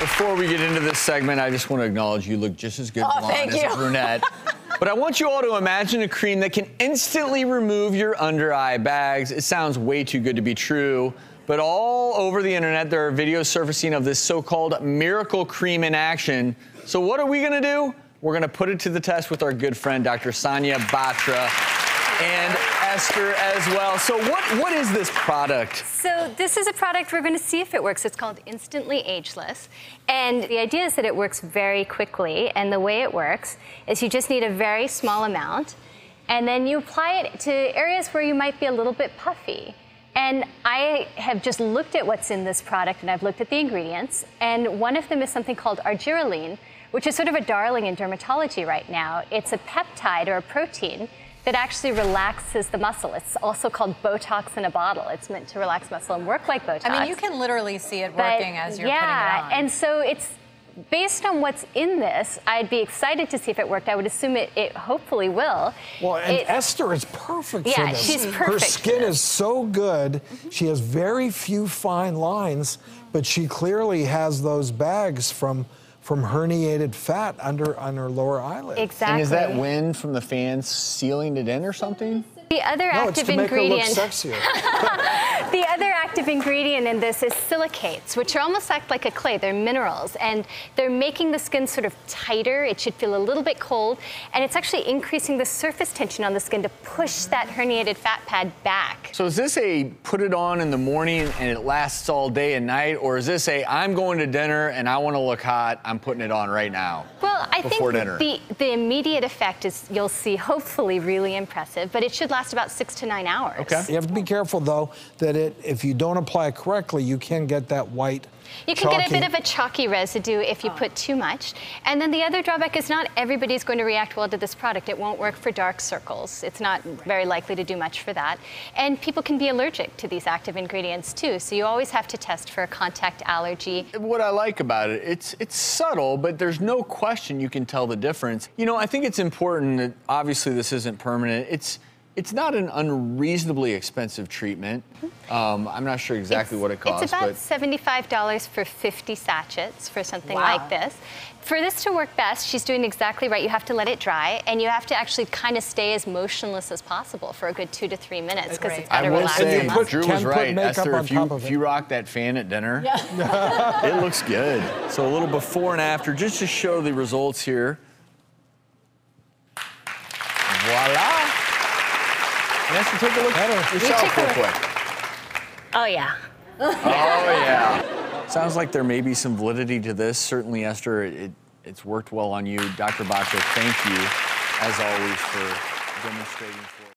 Before we get into this segment, I just want to acknowledge you look just as good Oh, blonde as you. a brunette. but I want you all to imagine a cream that can instantly remove your under eye bags. It sounds way too good to be true. But all over the internet, there are videos surfacing of this so called miracle cream in action. So, what are we going to do? We're going to put it to the test with our good friend, Dr. Sonia Batra, and Esther as well. So, what, what is this product? So this is a product we're going to see if it works. It's called Instantly Ageless. And the idea is that it works very quickly. And the way it works is you just need a very small amount. And then you apply it to areas where you might be a little bit puffy. And I have just looked at what's in this product and I've looked at the ingredients. And one of them is something called argireline, which is sort of a darling in dermatology right now. It's a peptide or a protein that actually relaxes the muscle. It's also called Botox in a bottle. It's meant to relax muscle and work like Botox. I mean, you can literally see it But, working as you're yeah, putting it on. and so it's based on what's in this. I'd be excited to see if it worked. I would assume it, it hopefully will. Well, and It- Esther is perfect Yeah, for this. she's Her perfect for skin this. is so good. Mm-hmm. She has very few fine lines, but she clearly has those bags from from herniated fat under on her lower eyelid. exactly. And is that wind from the fans sealing it in or something? the other No, it's active to make her look ingredient? sexier. The other active ingredient in this is silicates, which are almost act like a clay. They're minerals, and they're making the skin sort of tighter. It should feel a little bit cold, and it's actually increasing the surface tension on the skin to push that herniated fat pad back. So is this a put it on in the morning and it lasts all day and night, or is this a I'm going to dinner and I want to look hot, I'm putting it on right now? Well, I Before think dinner. the the immediate effect is you'll see hopefully really impressive, but it should last about six to nine hours. Okay. You have to be careful though that it if you don't apply it correctly, you can get that white. You can get a bit of a chalky residue if you put too much. And then the other drawback is not everybody's going to react well to this product. It won't work for dark circles. It's not very likely to do much for that. And people can be allergic to these active ingredients too. So you always have to test for a contact allergy. What I like about it, it's it's subtle, but there's no question you can tell the difference. You know, I think it's important that obviously this isn't permanent. It's it's not an unreasonably expensive treatment. Um, I'm not sure exactly what it costs, It's about but $75 for 50 sachets for something Wow. like this. For this to work best, she's doing exactly right. You have to let it dry, and you have to actually kind of stay as motionless as possible for a good two to three minutes because it's Agreed. got I to will relax say, the put- Drew was right. Esther, if you, if you rock that fan at dinner, it looks good. So a little before and after, just to show the results here. Voila. And Esther, take a look at Better. yourself take real look. quick. Oh, yeah. Oh, yeah. Sounds like there may be some validity to this. Certainly, Esther, it, it, it's worked well on you. Dr. Batra, thank you, as always, for demonstrating for